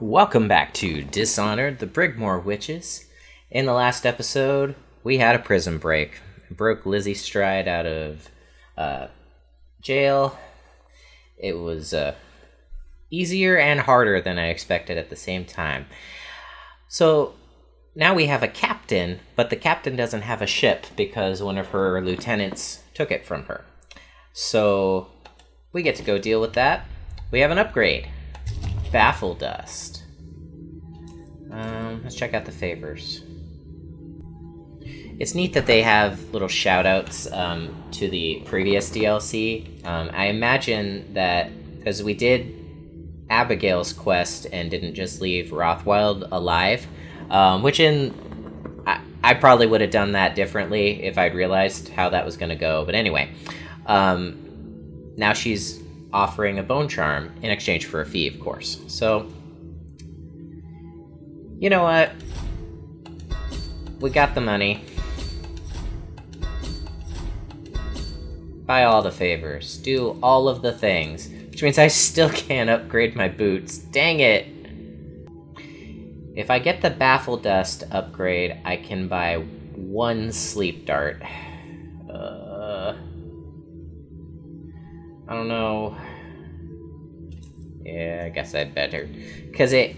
Welcome back to Dishonored, the Brigmore Witches. In the last episode, we had a prison break. Broke Lizzie Stride out of uh, jail. It was uh, easier and harder than I expected at the same time. So now we have a captain, but the captain doesn't have a ship because one of her lieutenants took it from her. So we get to go deal with that. We have an upgrade. Baffle Dust. Um, let's check out the favors. It's neat that they have little shoutouts um, to the previous DLC. Um, I imagine that because we did Abigail's quest and didn't just leave Rothwild alive, um, which in I, I, probably would have done that differently if I'd realized how that was going to go. But anyway, um, now she's offering a bone charm in exchange for a fee, of course. So, you know what? We got the money. Buy all the favors. Do all of the things. Which means I still can't upgrade my boots. Dang it! If I get the Baffle Dust upgrade, I can buy one Sleep Dart. I don't know. Yeah, I guess I'd better. Because it...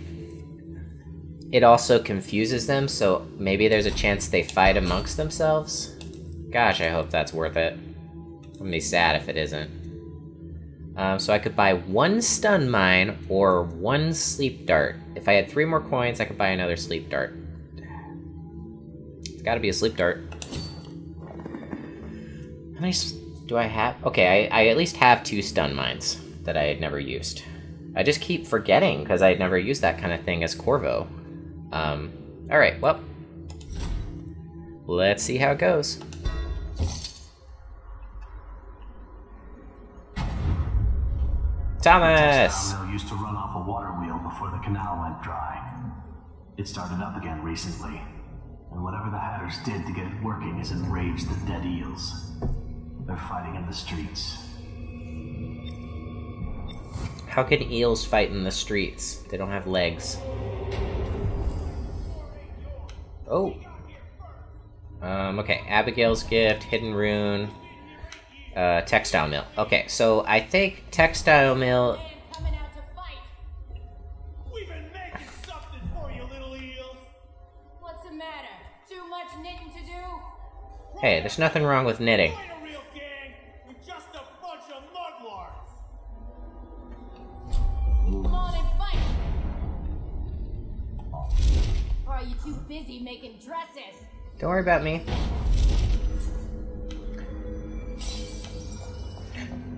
It also confuses them, so maybe there's a chance they fight amongst themselves? Gosh, I hope that's worth it. I'm gonna be sad if it isn't. Um, so I could buy one stun mine or one sleep dart. If I had three more coins, I could buy another sleep dart. It's gotta be a sleep dart. How many do I have? Okay, I, I at least have two stun mines that I had never used. I just keep forgetting because I had never used that kind of thing as Corvo. Um, alright, well. Let's see how it goes. Thomas! Used to run off a water wheel before the canal went dry. It started up again recently, and whatever the Hatters did to get it working has enraged the dead eels. They're fighting in the streets. How can eels fight in the streets? They don't have legs. Oh. Um, okay, Abigail's Gift, Hidden Rune, uh, textile mill. Okay, so I think textile mill. Hey, there's nothing wrong with knitting. Or are you too busy making dresses? Don't worry about me.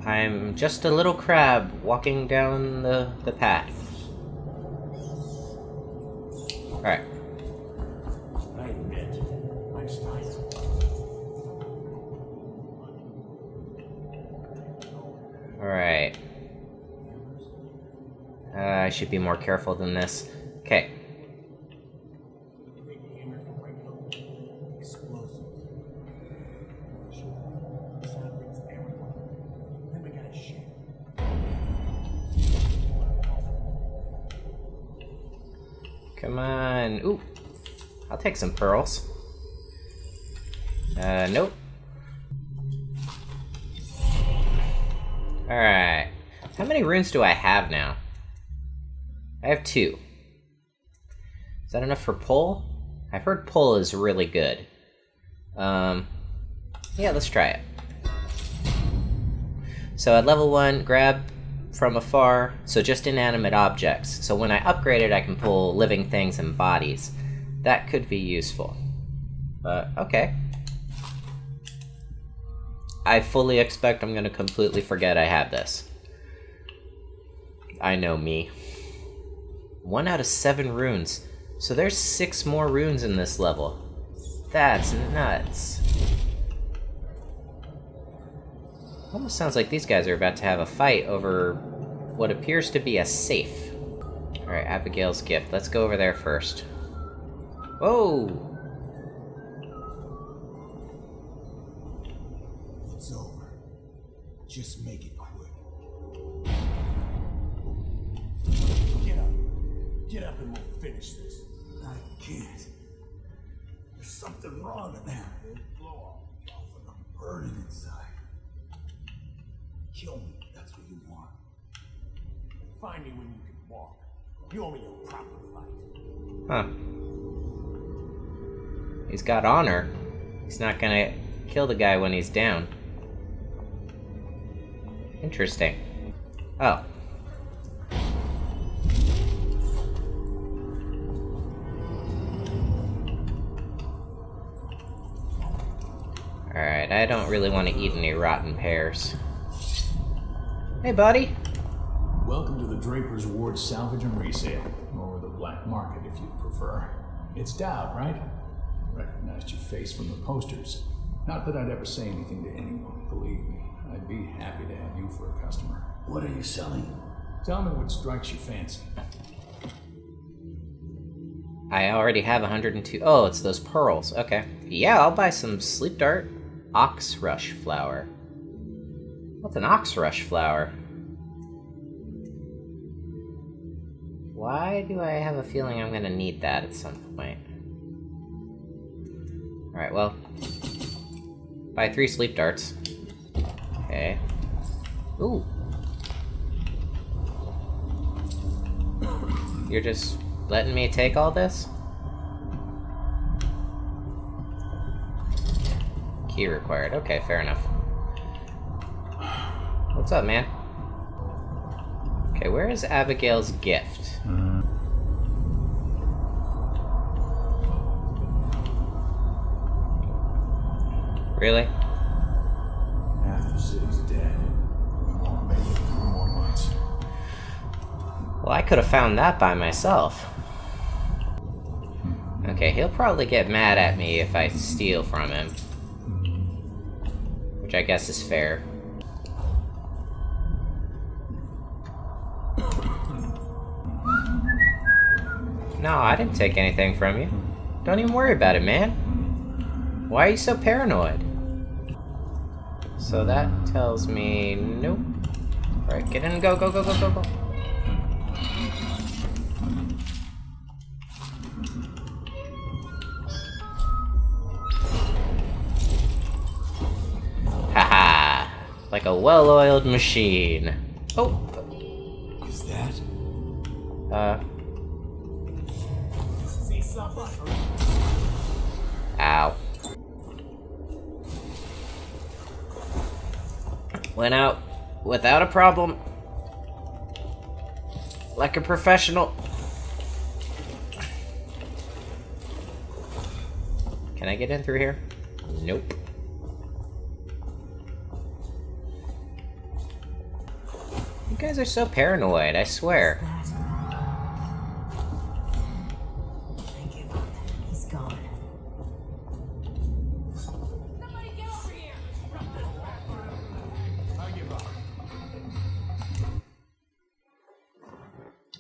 I'm just a little crab walking down the, the path. Alright. Should be more careful than this. Okay. Come on. Ooh. I'll take some pearls. Uh, nope. Alright. How many runes do I have now? I have two. Is that enough for pull? I've heard pull is really good. Um, yeah, let's try it. So at level 1, grab from afar, so just inanimate objects. So when I upgrade it, I can pull living things and bodies. That could be useful. But, okay. I fully expect I'm gonna completely forget I have this. I know me. One out of seven runes. So there's six more runes in this level. That's nuts. Almost sounds like these guys are about to have a fight over what appears to be a safe. Alright, Abigail's gift. Let's go over there first. Whoa! It's over. Just make it quick. Get up. And we'll finish this. I can't. There's something wrong in there. Blow off. I'm burning inside. Kill me. That's what you want. Find me when you can walk. You owe me a proper fight. Huh. He's got honor. He's not gonna kill the guy when he's down. Interesting. Oh. I don't really want to eat any rotten pears. Hey, buddy. Welcome to the Draper's Ward Salvage and Resale, or the Black Market if you prefer. It's Daud, right? Recognized your face from the posters. Not that I'd ever say anything to anyone, believe me. I'd be happy to have you for a customer. What are you selling? Tell me what strikes your fancy. I already have 102. Oh, it's those pearls. Okay. Yeah, I'll buy some sleep dart. Ox rush flower. What's an ox rush flower? Why do I have a feeling I'm gonna need that at some point? Alright, well. Buy three sleep darts. Okay. Ooh. You're just letting me take all this? Key required. Okay, fair enough. What's up, man? Okay, where is Abigail's gift? Really? Half the city's dead. Well, I could have found that by myself. Okay, he'll probably get mad at me if I steal from him. Which I guess is fair. No, I didn't take anything from you. Don't even worry about it, man. Why are you so paranoid? So that tells me nope. Alright, get in, go, go, go, go, go, go. Well-oiled machine. Oh, Is that? uh, See ow. Went out without a problem. Like a professional. Can I get in through here? Nope. Guys are so paranoid, I swear.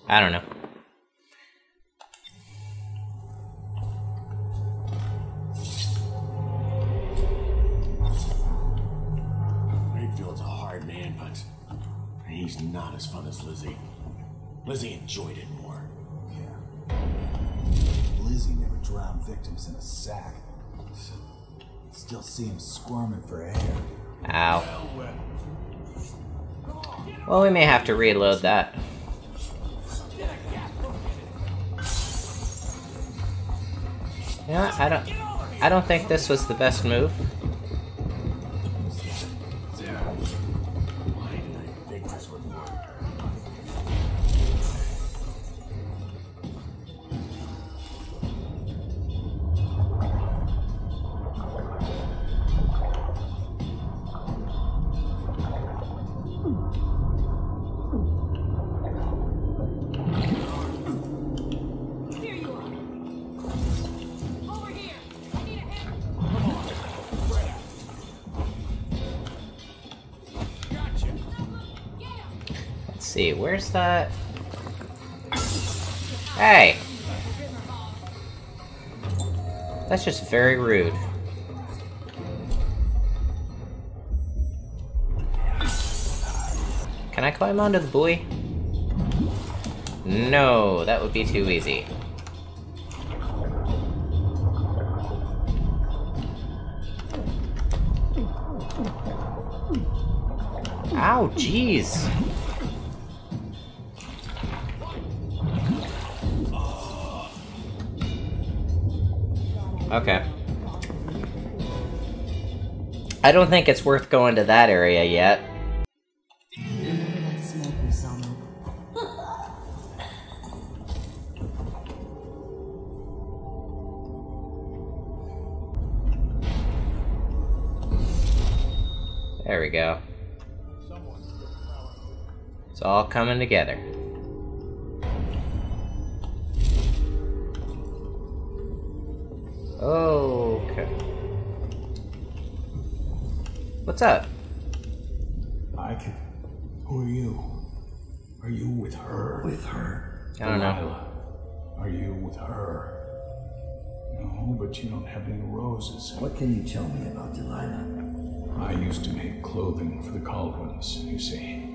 I don't up. Well, we may have to reload that. Yeah, I don't. I don't think this was the best move. That? Hey! That's just very rude. Can I climb onto the buoy? No, that would be too easy. Ow, jeez. Okay. I don't think it's worth going to that area yet. There we go. It's all coming together. Okay. What's up? I can. Who are you? Are you with her? With her. I don't know. Delilah. Are you with her? No, but you don't have any roses. What can you tell me about Delilah? I used to make clothing for the Kaldwins, you see.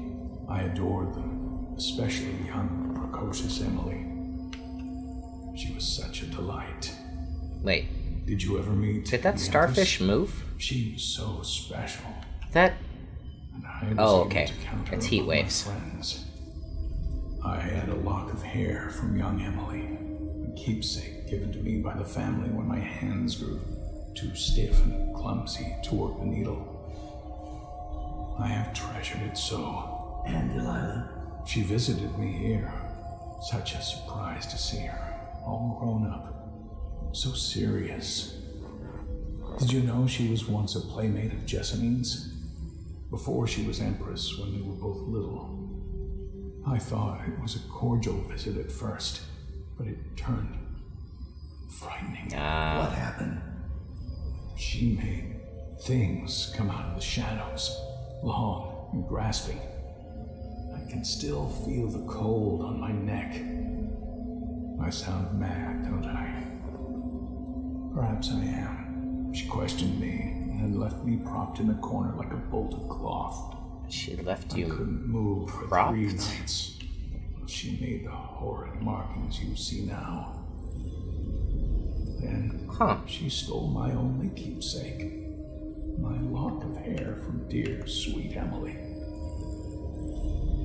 I adored them, especially young, precocious Emily. She was such a delight. Wait, Did you ever meet? did that starfish Empress? move? She was so special. That and I was Oh, able okay. to It's heat among my waves. Friends. I had a lock of hair from young Emily, a keepsake given to me by the family when my hands grew too stiff and clumsy to work the needle. I have treasured it so. And Delilah? She visited me here. Such a surprise to see her, all grown up. So serious. Did you know she was once a playmate of Jessamine's? Before she was Empress, when they were both little. I thought it was a cordial visit at first, but it turned frightening. ah, What happened? She made things come out of the shadows, long and grasping. I can still feel the cold on my neck. I sound mad, don't I? Perhaps I am. She questioned me and left me propped in a corner like a bolt of cloth. she left I you. couldn't move for propped? three nights. She made the horrid markings you see now. Then Huh. she stole my only keepsake, my lock of hair from dear, sweet Emily.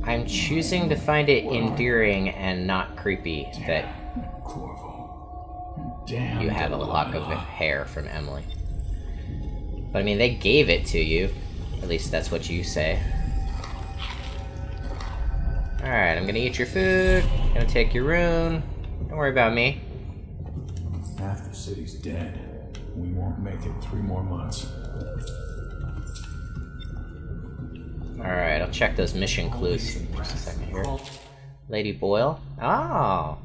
I'm choosing to find it endearing and not creepy that Corvo. Damn. you have a lock of hair from Emily. But I mean, they gave it to you. At least that's what you say. Alright, I'm gonna eat your food. Gonna take your rune. Don't worry about me. Half the city's dead. We won't make it three more months. Alright, I'll check those mission clues just a second here. Lady Boyle? Oh.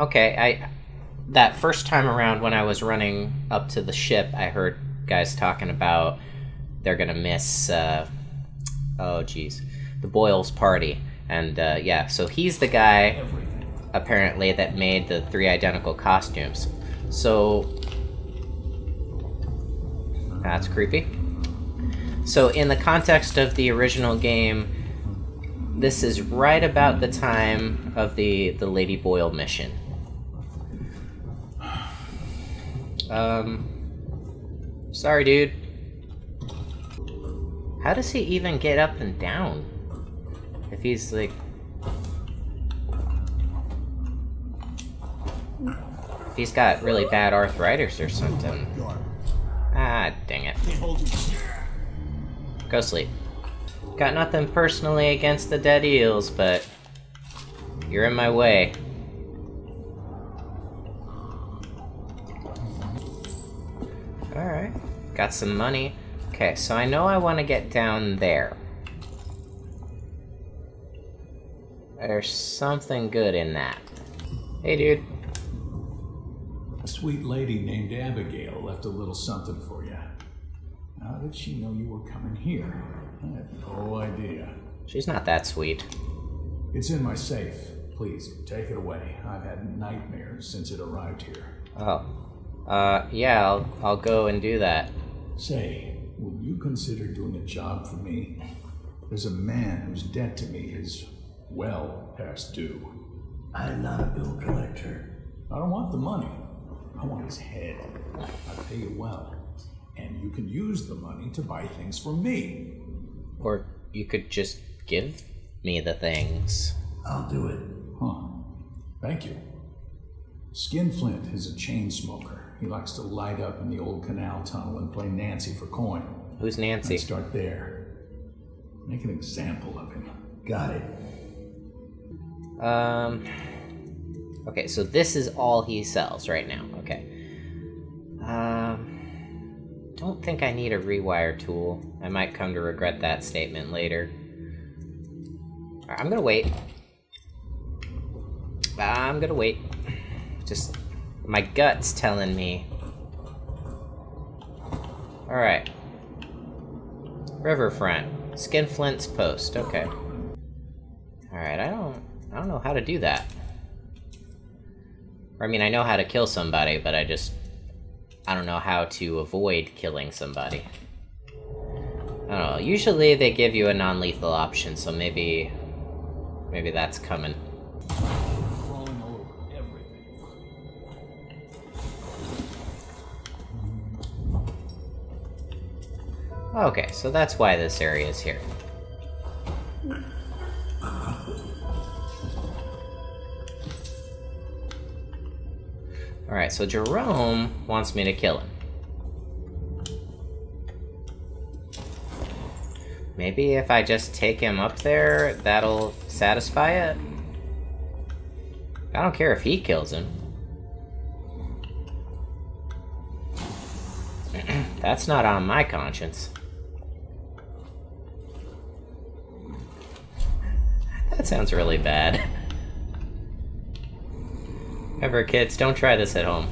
Okay, I that first time around when I was running up to the ship, I heard guys talking about they're gonna miss uh oh geez. The Boyle's party. And uh, yeah, so he's the guy apparently that made the three identical costumes. So that's creepy. So, in the context of the original game, this is right about the time of the the Lady Boyle mission. Um, sorry, dude. How does he even get up and down? If he's like, if he's got really bad arthritis or something. Ah, dang it. Go sleep. Got nothing personally against the dead eels, but you're in my way. Alright. Got some money. Okay, so I know I want to get down there. There's something good in that. Hey, dude. A sweet lady named Abigail left a little something for you. How did she know you were coming here? I have no idea. She's not that sweet. It's in my safe. Please, take it away. I've had nightmares since it arrived here. Oh. Uh, yeah, I'll, I'll go and do that. Say, would you consider doing a job for me? There's a man whose debt to me is well past due. I'm not a bill collector. I don't want the money. I want his head. I pay you well. And you can use the money to buy things for me. Or you could just give me the things. I'll do it. Huh. Thank you. Skinflint is a chain smoker. He likes to light up in the old canal tunnel and play Nancy for coin. Who's Nancy? Let's start there. Make an example of him. Got it. Um. Okay, so this is all he sells right now. Okay. Um. Don't think I need a rewire tool. I might come to regret that statement later. Alright, I'm gonna wait. I'm gonna wait. Just my gut's telling me. Alright. Riverfront. Skinflint's post. Okay. Alright, I don't I don't know how to do that. Or, I mean, I know how to kill somebody, but I just I don't know how to avoid killing somebody. I don't know. Usually they give you a non-lethal option, so maybe maybe that's coming. Okay, so that's why this area is here. Alright, so Jerome wants me to kill him. Maybe if I just take him up there, that'll satisfy it? I don't care if he kills him. That's not on my conscience. Sounds really bad. Ever kids, don't try this at home.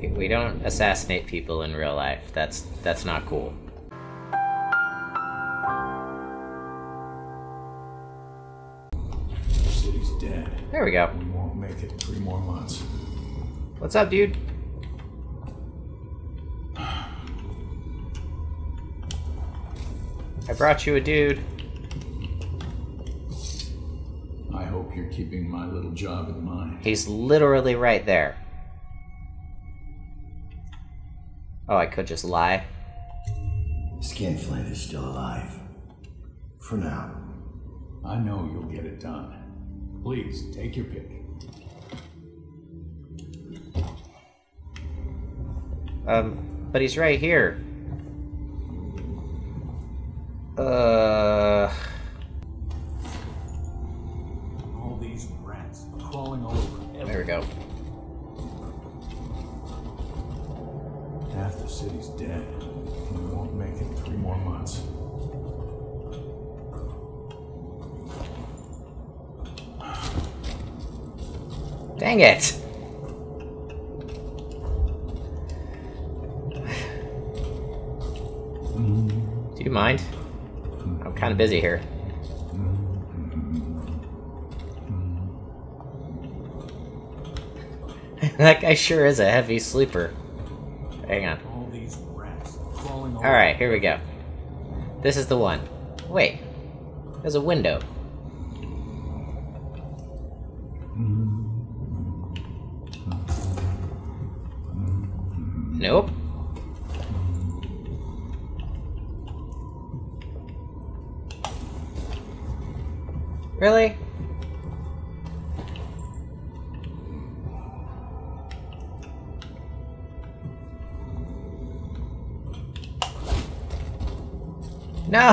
We- We don't assassinate people in real life. That's that's not cool. The city's dead. There we go. We won't make it three more months. What's up, dude? Brought you a dude. I hope you're keeping my little job in mind. He's literally right there. Oh, I could just lie. Skinflint is still alive. For now. I know you'll get it done. Please, take your pick. Um, but he's right here. Uh, All these rats crawling all over there we go. Half the city's dead. We won't make it three more months. Dang it! Kind of busy here. that guy sure is a heavy sleeper. Hang on. All these rats Alright, here we go. This is the one. Wait. There's a window.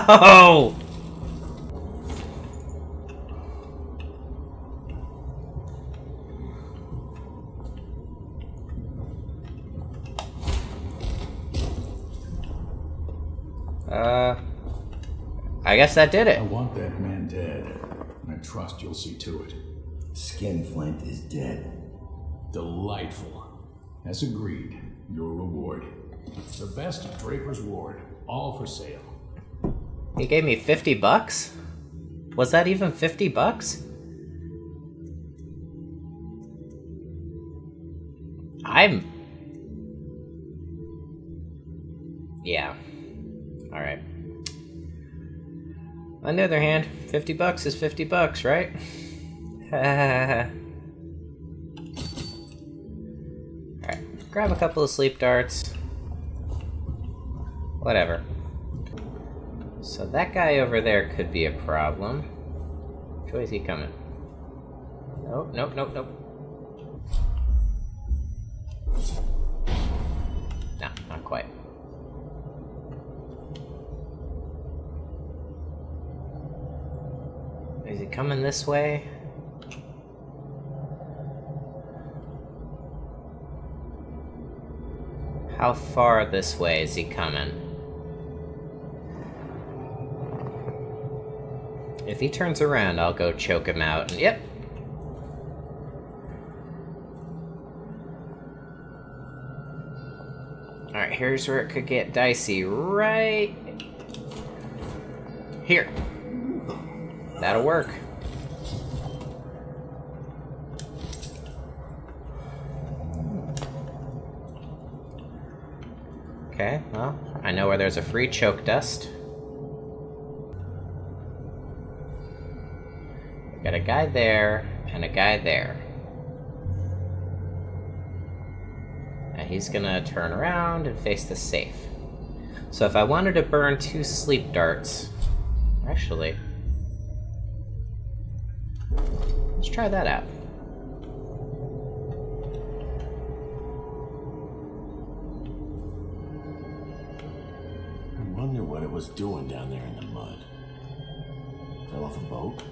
No! Uh, I guess that did it. I want that man dead. And I trust you'll see to it. Skinflint is dead. Delightful. As agreed, your reward. The best of Draper's Ward, all for sale. He gave me 50 bucks? Was that even 50 bucks? I'm. Yeah. Alright. On the other hand, 50 bucks is 50 bucks, right? Alright, grab a couple of sleep darts. Whatever. So that guy over there could be a problem. Which way is he coming? Nope, nope, nope, nope. No, not quite. Is he coming this way? How far this way is he coming? If he turns around, I'll go choke him out. Yep. Alright, here's where it could get dicey. Right here. That'll work. Okay, well, I know where there's a free choke dust. Got a guy there and a guy there. And he's gonna turn around and face the safe. So if I wanted to burn two sleep darts, actually, let's try that out. I wonder what it was doing down there in the mud. Fell off a boat?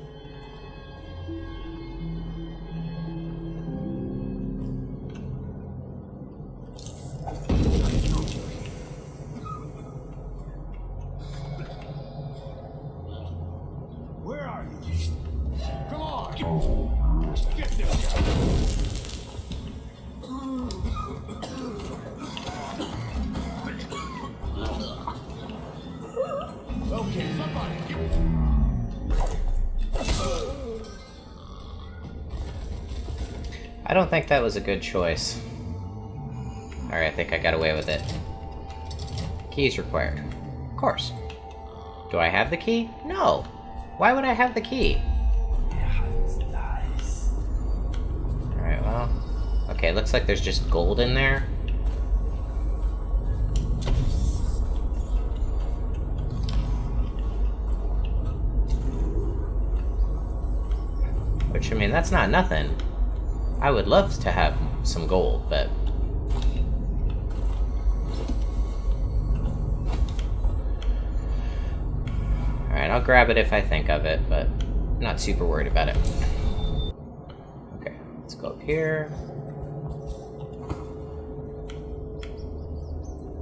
Don't think that was a good choice. Alright, I think I got away with it. Keys required. Of course. Do I have the key? No. Why would I have the key? Alright, well. Okay, looks like there's just gold in there. Which, I mean, that's not nothing. I would love to have some gold, but... Alright, I'll grab it if I think of it, but I'm not super worried about it. Okay, let's go up here.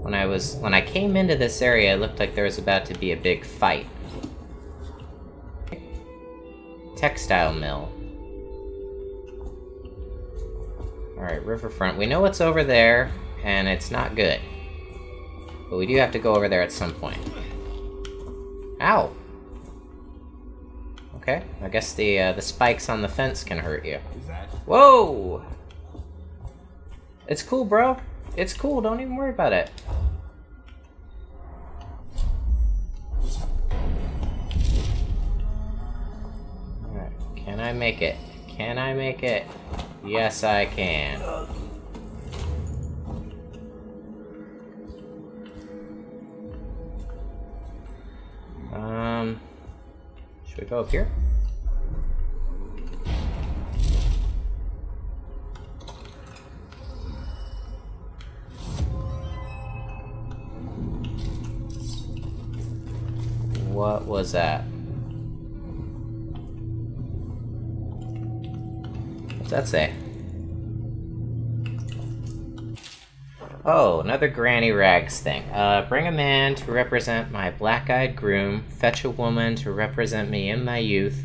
When I was... When I came into this area, it looked like there was about to be a big fight. Textile mill. Alright, riverfront. We know what's over there, and it's not good. But we do have to go over there at some point. Ow! Okay, I guess the uh, the spikes on the fence can hurt you. Whoa! It's cool, bro. It's cool. Don't even worry about it. Alright, can I make it? Can I make it? Yes, I can. Um, should we go up here? What was that? That say? Oh, another Granny Rags thing. Uh, bring a man to represent my black-eyed groom, fetch a woman to represent me in my youth,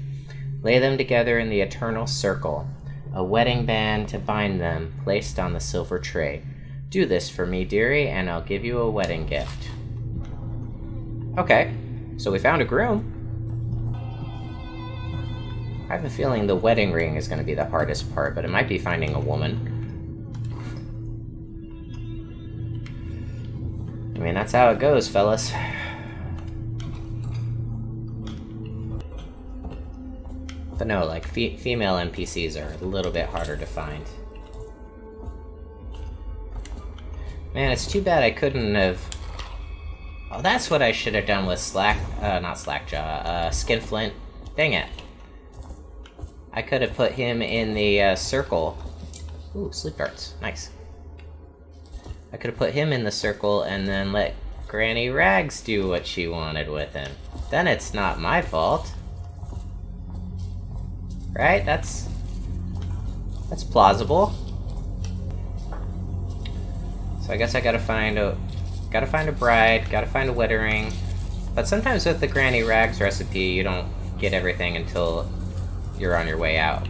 lay them together in the eternal circle, a wedding band to bind them, placed on the silver tray. Do this for me, dearie, and I'll give you a wedding gift. Okay, so we found a groom. I have a feeling the wedding ring is going to be the hardest part, but it might be finding a woman. I mean, that's how it goes, fellas. But no, like fe- female NPCs are a little bit harder to find. Man, it's too bad I couldn't have. Oh, that's what I should have done with Slack. Uh, not Slackjaw. Uh, Skinflint. Dang it. I could have put him in the uh, circle. Ooh, sleep darts. Nice. I could have put him in the circle and then let Granny Rags do what she wanted with him. Then it's not my fault. Right? That's... That's plausible. So I guess I gotta find a... Gotta find a bride, gotta find a wedding ring. But sometimes with the Granny Rags recipe, you don't get everything until you're on your way out.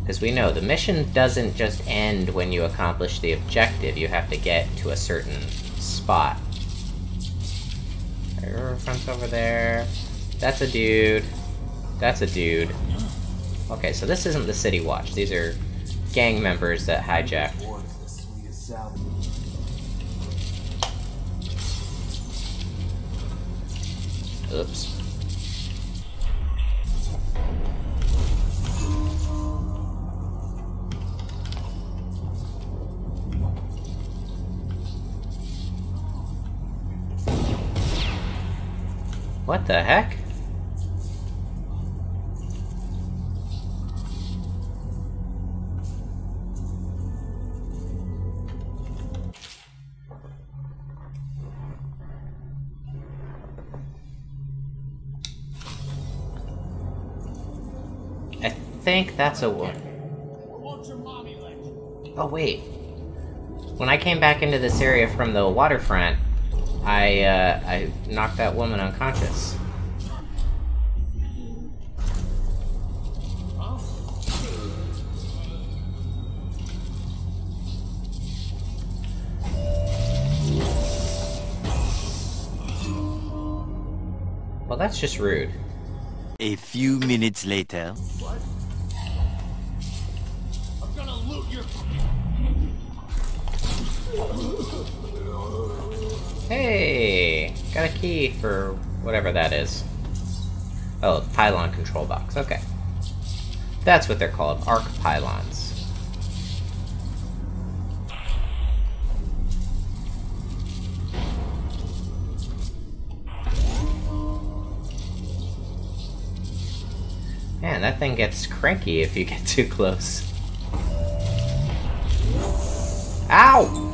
Because we know the mission doesn't just end when you accomplish the objective, you have to get to a certain spot. Riverfront's over there. That's a dude. That's a dude. Okay, so this isn't the City Watch. These are gang members that hijacked. Oops. What the heck? I think that's a one. Oh wait. When I came back into this area from the waterfront, I uh, I knocked that woman unconscious. Well, that's just rude. A few minutes later. I'm Hey, got a key for whatever that is. Oh, pylon control box. Okay. That's what they're called, arc pylons. Man, that thing gets cranky if you get too close. Ow!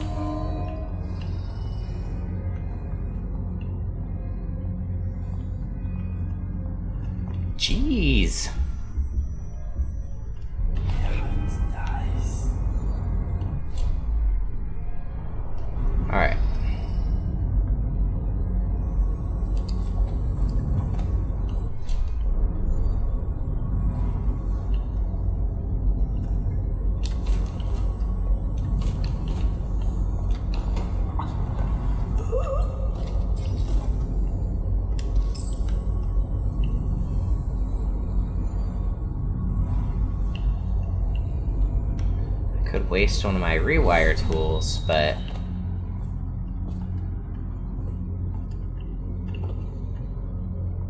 One of my rewire tools, but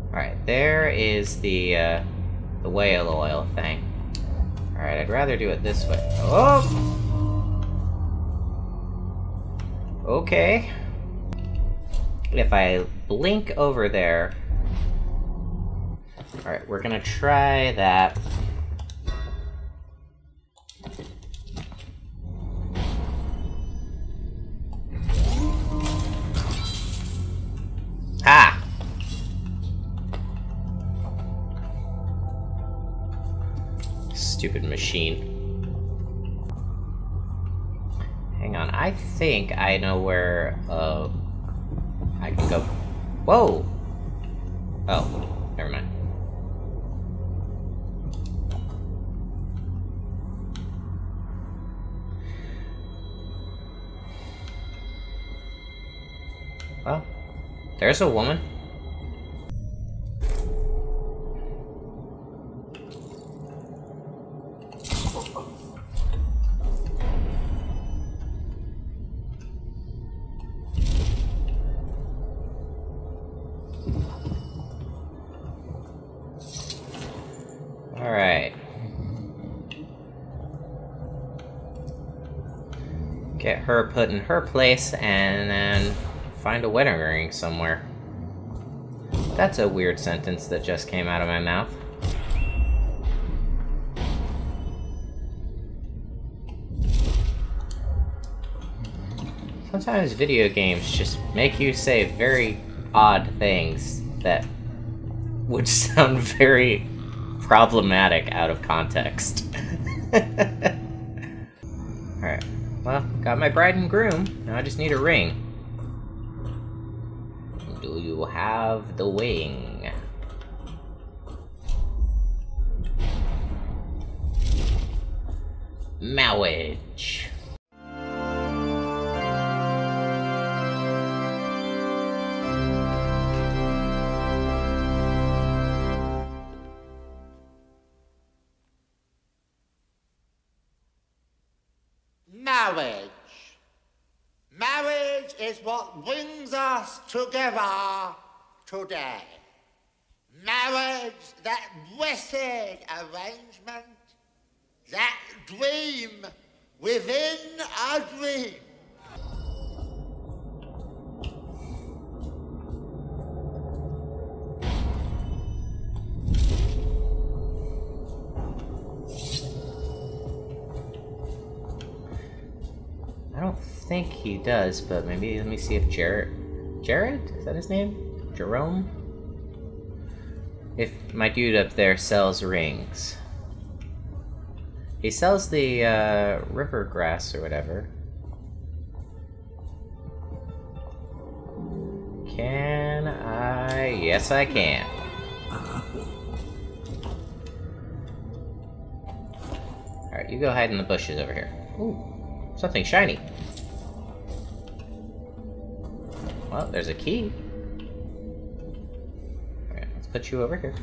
Alright, there is the uh, the whale oil thing. Alright, I'd rather do it this way. Oh! Okay. If I blink over there. Alright, we're gonna try that. Oh, never mind. Well, there's a woman. Put in her place and then find a wedding ring somewhere. That's a weird sentence that just came out of my mouth. Sometimes video games just make you say very odd things that would sound very problematic out of context. Got my bride and groom. Now I just need a ring. Do you have the wing? Is what brings us together today. Marriage, that blessed arrangement, that dream within a dream. Think he does, but maybe let me see if Jared. Jared? Is that his name? Jerome? If my dude up there sells rings. He sells the uh, river grass or whatever. Can I? Yes, I can. Alright, you go hide in the bushes over here. Ooh, something shiny. Well, there's a key. Alright, let's put you over here.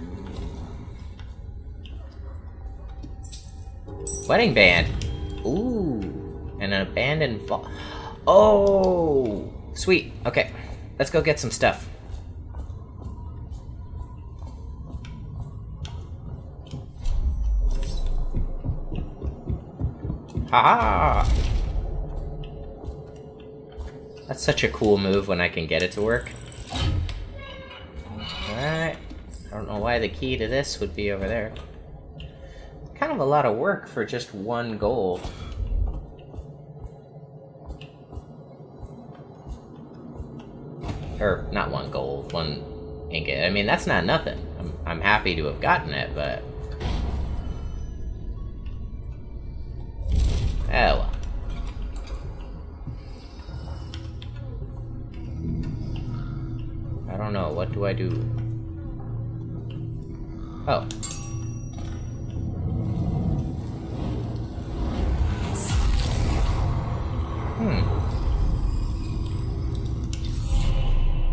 Wedding band. Ooh, and an abandoned vault. Oh, sweet. Okay, let's go get some stuff. Haha! That's such a cool move when I can get it to work. Alright. I don't know why the key to this would be over there. Kind of a lot of work for just one gold. Or, not one gold, one ingot. I mean, that's not nothing. I'm, I'm happy to have gotten it, but... Oh well. Do I do? Oh. Hmm.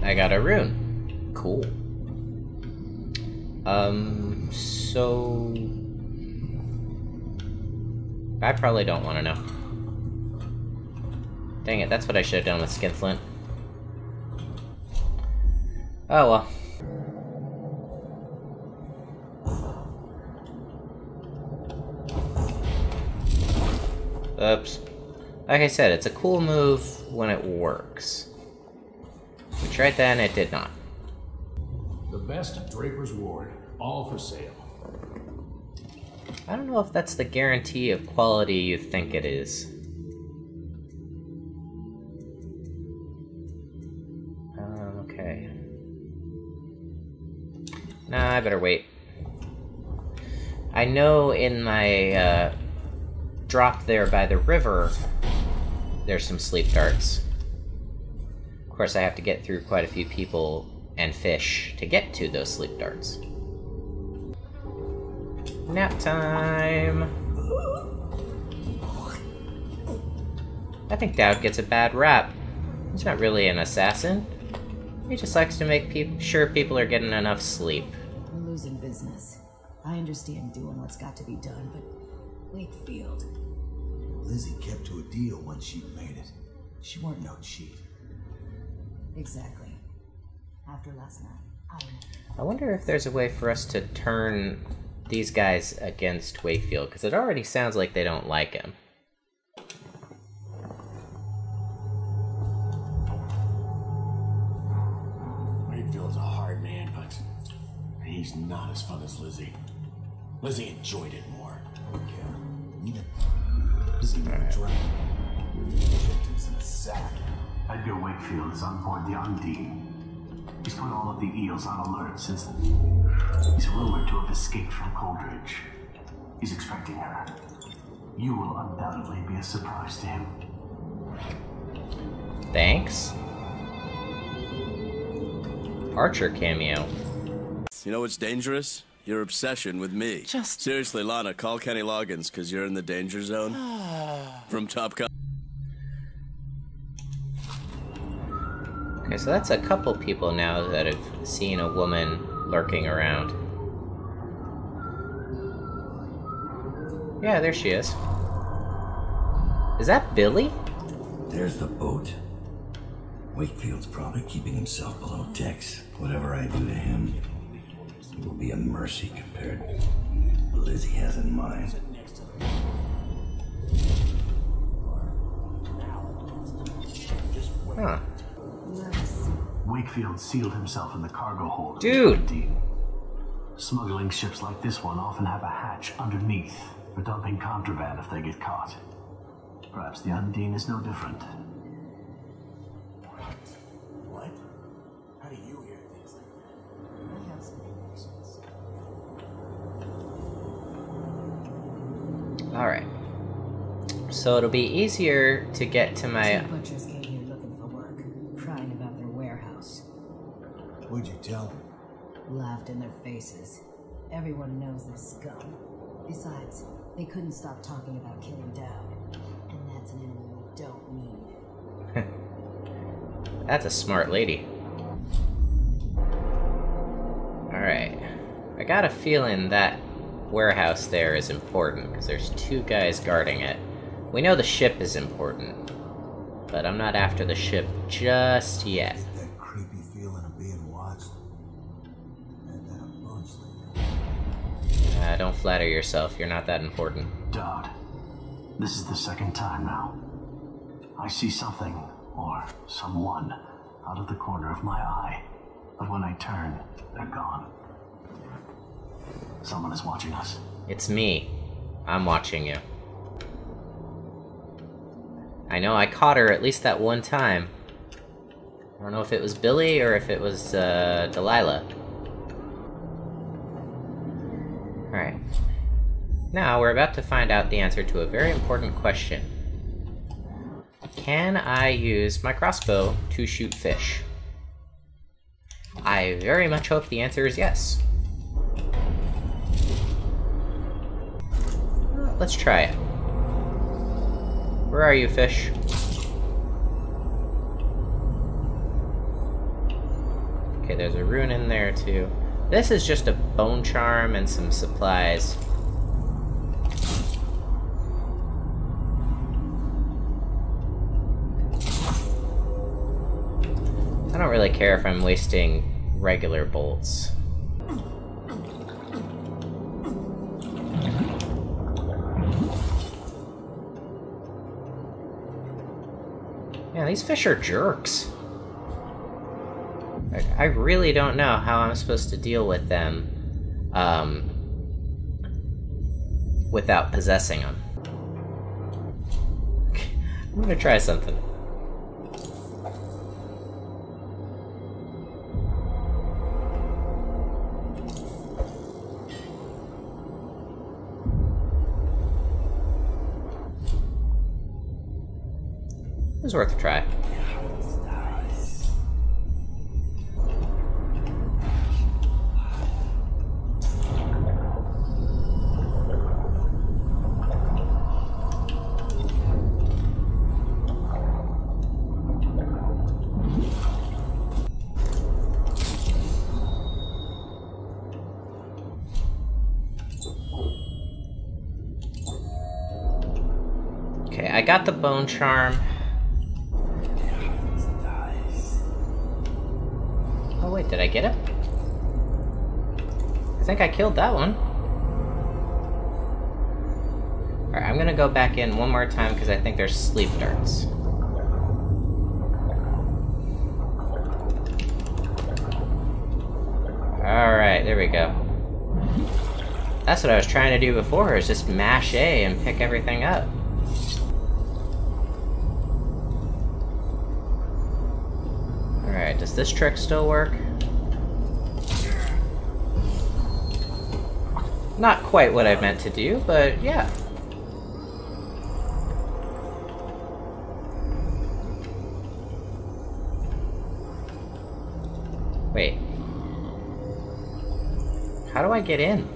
I got a rune. Cool. Um, so... I probably don't want to know. Dang it, that's what I should have done with Skinflint. Oh well. Oops. Like I said, it's a cool move when it works. We tried that and it did not. The best Draper's Ward, all for sale. I don't know if that's the guarantee of quality you think it is. I better wait. I know in my uh, drop there by the river, there's some sleep darts. Of course, I have to get through quite a few people and fish to get to those sleep darts. Nap time! I think Daud gets a bad rap. He's not really an assassin. He just likes to make peop sure people are getting enough sleep. We're losing business. I understand doing what's got to be done, but Wakefield. Lizzie kept to a deal once she'd made it. She weren't no cheat. Exactly. After last night, I I wonder if there's a way for us to turn these guys against Wakefield because it already sounds like they don't like him. Wakefield's a hard man, but he's not as fun as Lizzie. Lizzie enjoyed it more. Yeah. Need a Lizzie right. drown. Victims in a sack. Edgar Wakefield is on board the Undine. He's put all of the eels on alert since he's rumored to have escaped from Coldridge. He's expecting her. You will undoubtedly be a surprise to him. Thanks. Archer cameo. You know what's dangerous? Your obsession with me. Just seriously, Lana, call Kenny Loggins because you're in the danger zone. Ah. From Top Gun. Okay, so that's a couple people now that have seen a woman lurking around. Yeah, there she is. Is that Billie? There's the boat. Wakefield's probably keeping himself below decks. Whatever I do to him, it will be a mercy compared to what Lizzie has in mind. Huh. Wakefield sealed himself in the cargo hold. Dude. Undine. Smuggling ships like this one often have a hatch underneath for dumping contraband if they get caught. Perhaps the Undine is no different. Alright. So it'll be easier to get to my. Two butchers came here looking for work, crying about their warehouse. What'd you tell them? Laughed in their faces. Everyone knows they're scum. Besides, they couldn't stop talking about killing Daud. And that's an enemy we don't need. That's a smart lady. Alright. I got a feeling that warehouse there is important, because there's two guys guarding it. We know the ship is important, but I'm not after the ship just yet. That creepy feeling of being watched. And then a bunch later. Uh, don't flatter yourself, you're not that important. Daud, this is the second time now. I see something, or someone, out of the corner of my eye. But when I turn, they're gone. Someone is watching us. It's me. I'm watching you. I know I caught her at least that one time. I don't know if it was Billie or if it was uh, Delilah. Alright. Now we're about to find out the answer to a very important question. Can I use my crossbow to shoot fish? I very much hope the answer is yes. Let's try it. Where are you, fish? Okay, there's a rune in there too. This is just a bone charm and some supplies. I don't really care if I'm wasting regular bolts. These fish are jerks. I, really don't know how I'm supposed to deal with them um, without possessing them. I'm gonna try something. It was worth a try. Okay, I got the bone charm. Did I get it? I think I killed that one. Alright, I'm gonna go back in one more time because I think there's sleep darts. Alright, there we go. That's what I was trying to do before, is just mash A and pick everything up. Alright, does this trick still work? Not quite what I meant to do, but yeah. Wait. How do I get in?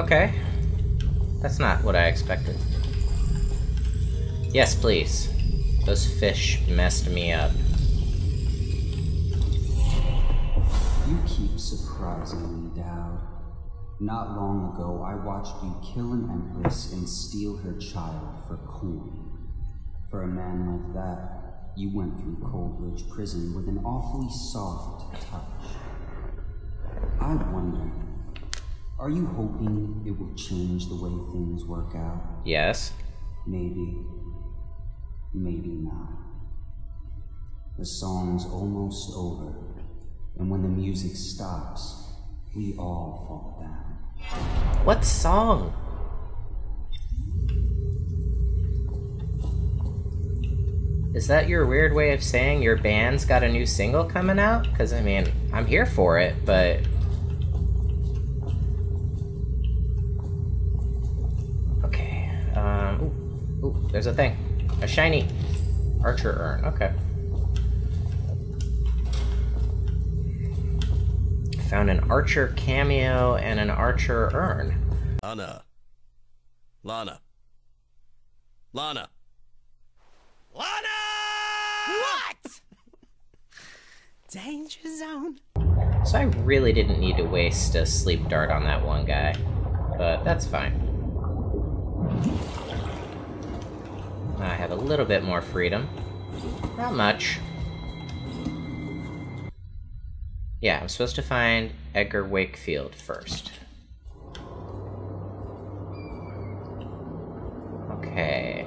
Okay. That's not what I expected. Yes, please. Those fish messed me up. You keep surprising me, Daud. Not long ago, I watched you kill an empress and steal her child for coin. For a man like that, you went through Coldridge Prison with an awfully soft touch. I wonder, are you hoping it will change the way things work out? Yes. Maybe. Maybe not. The song's almost over, and when the music stops, we all fall down. What song? Is that your weird way of saying your band's got a new single coming out? Because, I mean, I'm here for it, but. Ooh, ooh, there's a thing. A shiny archer urn. Okay. Found an archer cameo and an archer urn. Lana. Lana. Lana. Lana! What? Danger zone. So I really didn't need to waste a sleep dart on that one guy, but that's fine. I have a little bit more freedom. Not much. Yeah, I'm supposed to find Edgar Wakefield first. Okay.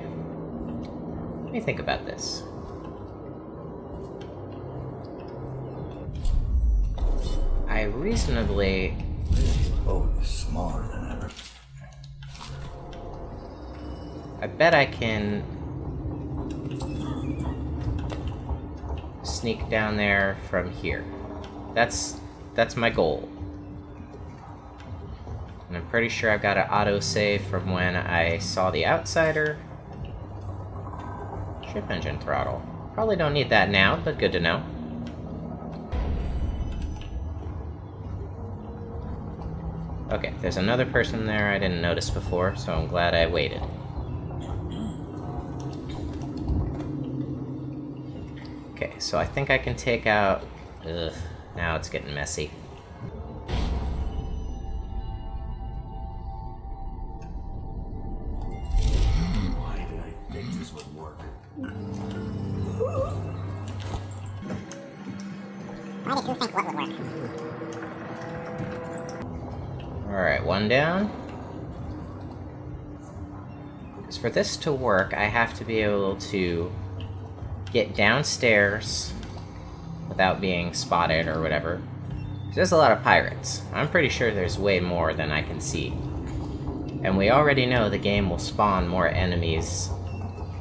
Let me think about this. I reasonably... Oh, it's smaller than ever. I bet I can sneak down there from here. That's that's my goal. And I'm pretty sure I've got an autosave from when I saw the outsider. Ship engine throttle. Probably don't need that now, but good to know. Okay, there's another person there I didn't notice before, so I'm glad I waited. So I think I can take out... Ugh, now it's getting messy. Why did I think this would work? Why did you think what would work? Alright, one down. Because for this to work, I have to be able to get downstairs without being spotted or whatever. There's a lot of pirates. I'm pretty sure there's way more than I can see. And we already know the game will spawn more enemies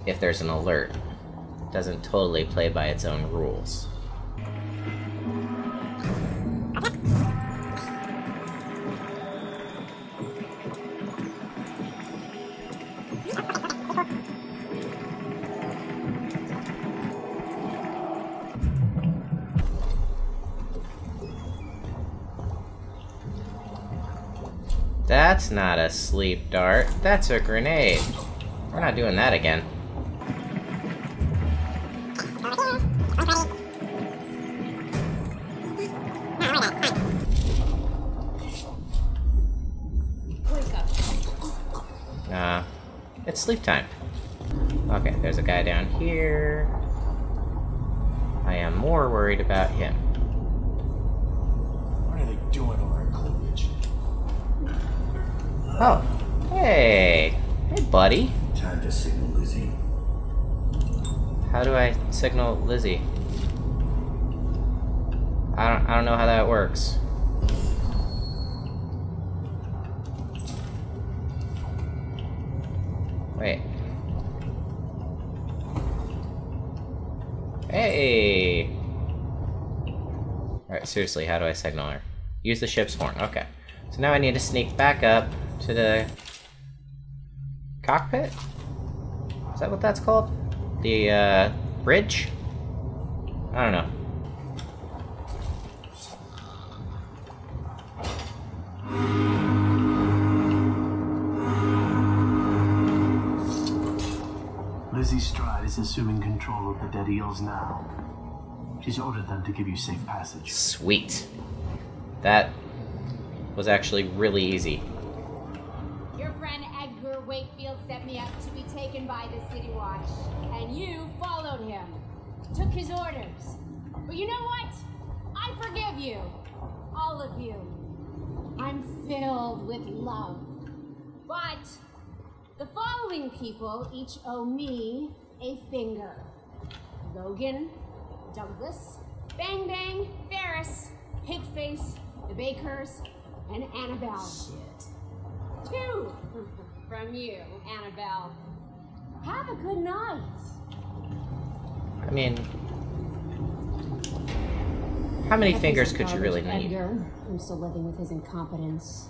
if there's an alert. It doesn't totally play by its own rules. not a sleep dart. That's a grenade. We're not doing that again. Uh, it's sleep time. Okay, there's a guy down here. I am more worried about him. Buddy. Time to signal Lizzie. How do I signal Lizzie? I don't, I don't know how that works. Wait. Hey! Alright, seriously, how do I signal her? Use the ship's horn. Okay. So now I need to sneak back up to the cockpit? Is that what that's called? The, uh, bridge? I don't know. Lizzie Stride is assuming control of the dead eels now. She's ordered them to give you safe passage. Sweet. That was actually really easy. Your friend Set me up to be taken by the City Watch, and you followed him. Took his orders. But you know what? I forgive you. All of you. I'm filled with love. But the following people each owe me a finger. Logan, Douglas, Bang Bang, Ferris, Pigface, the Bakers, and Annabelle. Shit. Two from you, Annabelle. Have a good night. I mean, how many fingers could you really need? Edgar. I'm still living with his incompetence.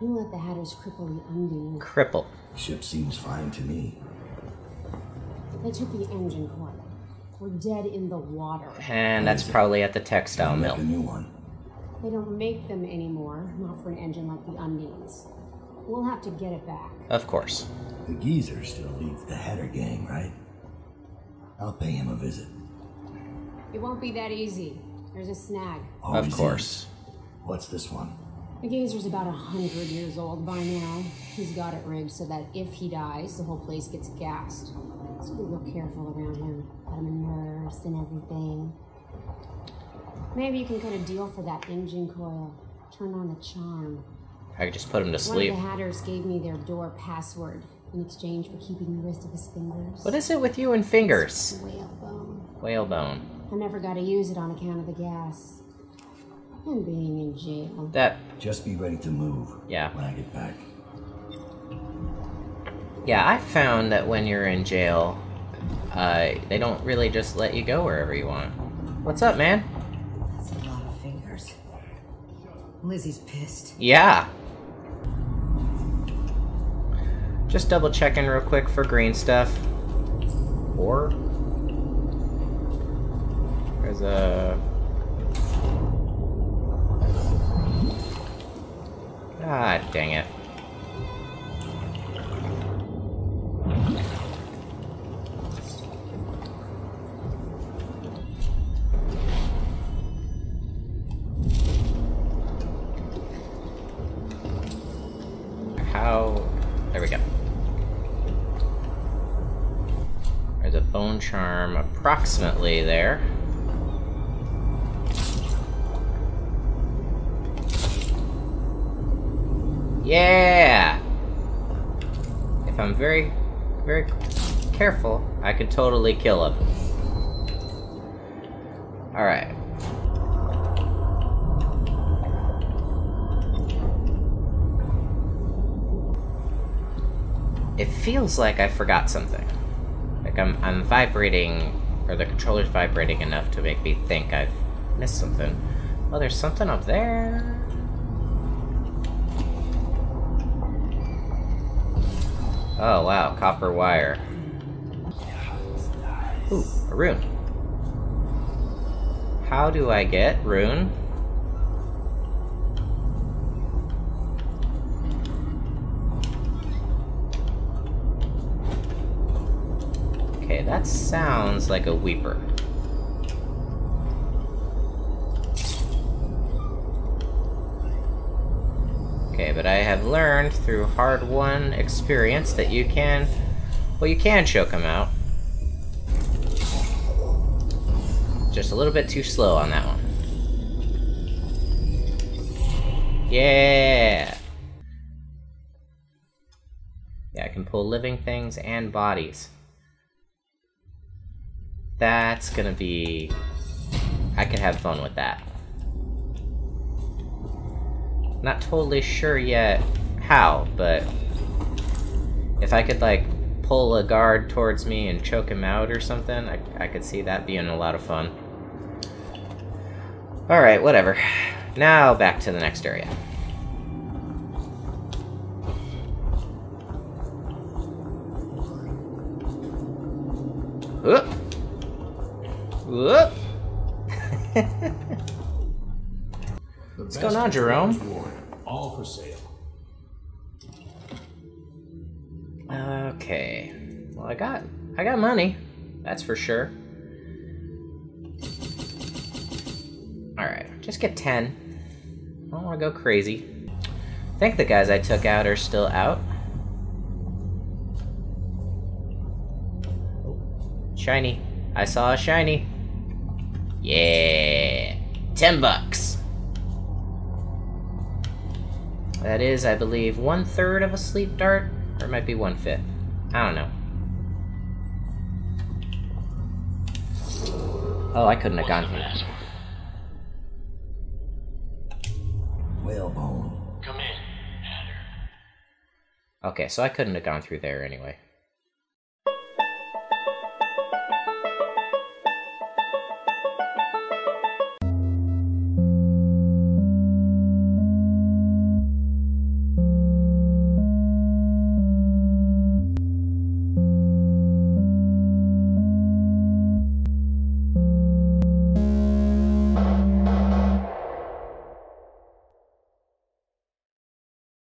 You let the Hatters cripple the Undine. Cripple. Ship seems fine to me. They took the engine coil. We're dead in the water. And that's probably at the textile mill. Make a new one. They don't make them anymore, not for an engine like the Undines. We'll have to get it back. Of course. The geezer still leads the Hatter gang, right? I'll pay him a visit. It won't be that easy. There's a snag. Always Of course. is. What's this one? The geezer's about a hundred years old by now. He's got it rigged so that if he dies, the whole place gets gassed. So be real careful around him. Got him a nurse and everything. Maybe you can cut a deal for that engine coil. Turn on the charm. I could just put him to sleep. One sleep. of the Hatters gave me their door password in exchange for keeping the rest of his fingers. What is it with you and fingers? Whalebone. Whalebone. I never got to use it on account of the gas. And being in jail. That, Just be ready to move yeah. when I get back. Yeah, I found that when you're in jail, uh, they don't really just let you go wherever you want. What's up, man? That's a lot of fingers. Lizzie's pissed. Yeah. Just double checking real quick for green stuff. Or there's a Ah, dang it. How... charm approximately there. Yeah! If I'm very, very careful, I could totally kill him. Alright. It feels like I forgot something. Like I'm, I'm vibrating, or the controller's vibrating enough to make me think I've missed something. Oh, there's something up there. Oh wow, copper wire. Ooh, a rune. How do I get rune? Sounds like a weeper. Okay, but I have learned through hard-won experience that you can Well, you can choke him out. Just a little bit too slow on that one. Yeah! Yeah, I can pull living things and bodies. That's gonna be... I could have fun with that. Not totally sure yet how, but... If I could, like, pull a guard towards me and choke him out or something, I, I could see that being a lot of fun. Alright, whatever. Now back to the next area. On, Jerome? All for sale. Okay. Well, I got I got money. That's for sure. All right, just get 10. I don't want to go crazy. I think the guys I took out are still out. Oh, shiny. I saw a shiny. Yeah. 10 bucks. That is, I believe, one third of a sleep dart, or it might be one fifth. I don't know. Oh, I couldn't have gone through that. Whalebone. Come in. Hatter. Okay, so I couldn't have gone through there anyway.